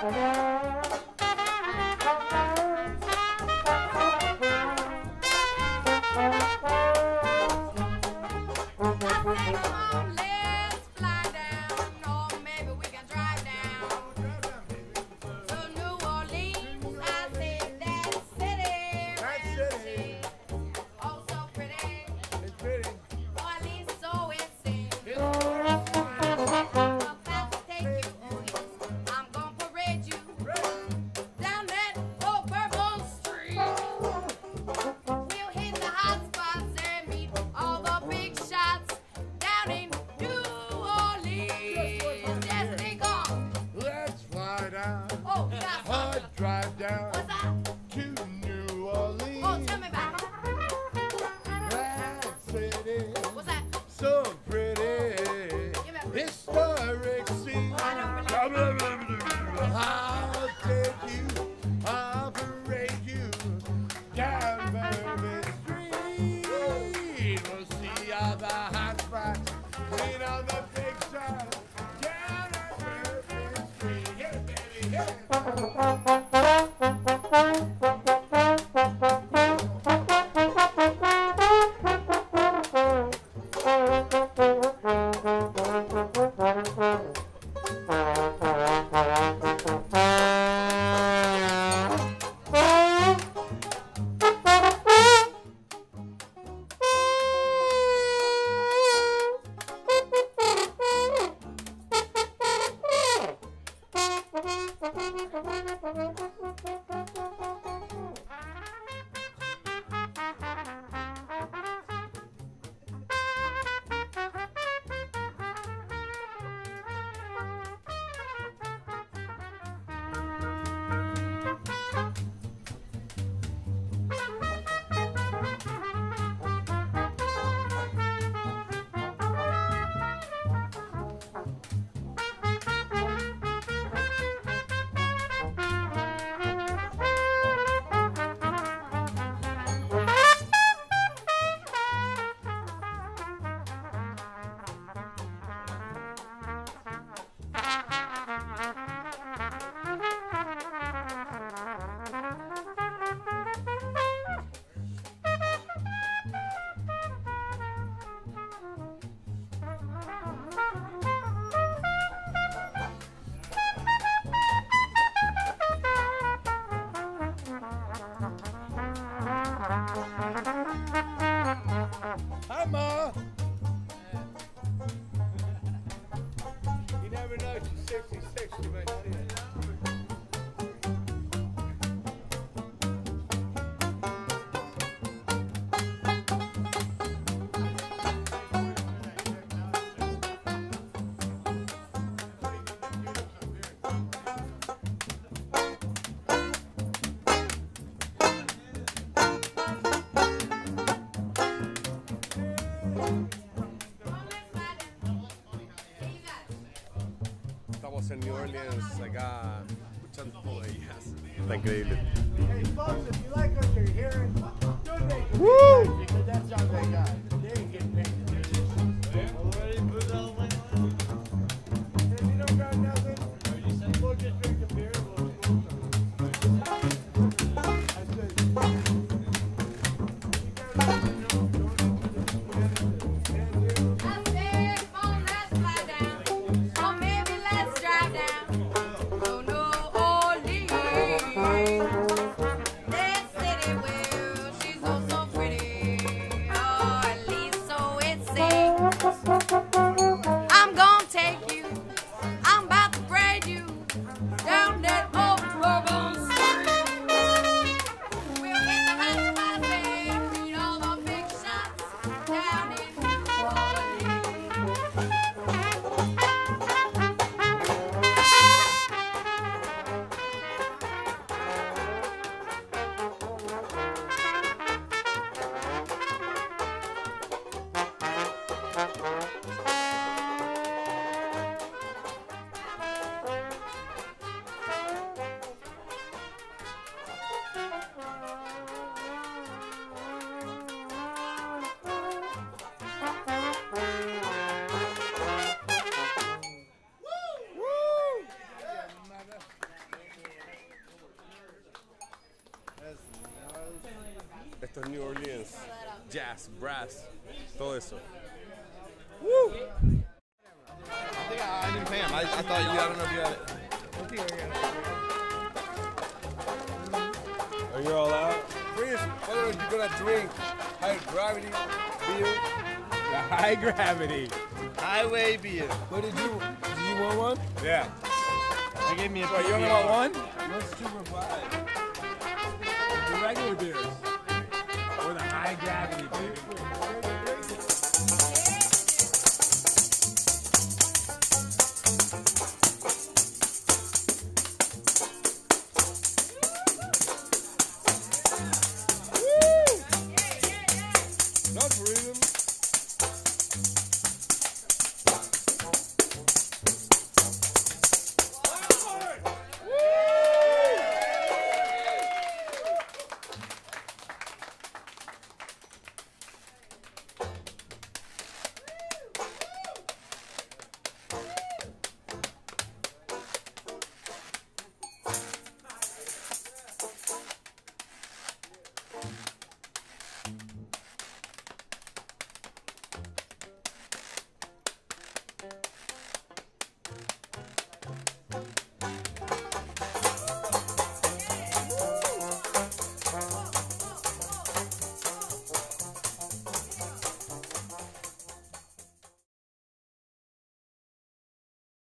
짜잔. En New Orleans, acá ah, escuchando todo ellas. Está increíble. Hey, folks, if you like what you're hearing, Esto es New Orleans, jazz, brass, todo eso. I think I, I didn't pay him. I, I thought you. I don't know if you had it. Mm-hmm. Are you all out? Chris, what are you gonna drink? High gravity beer. High gravity. Highway beer. What did you? Did you want one? Yeah. They gave me a. What, you only want one? What's two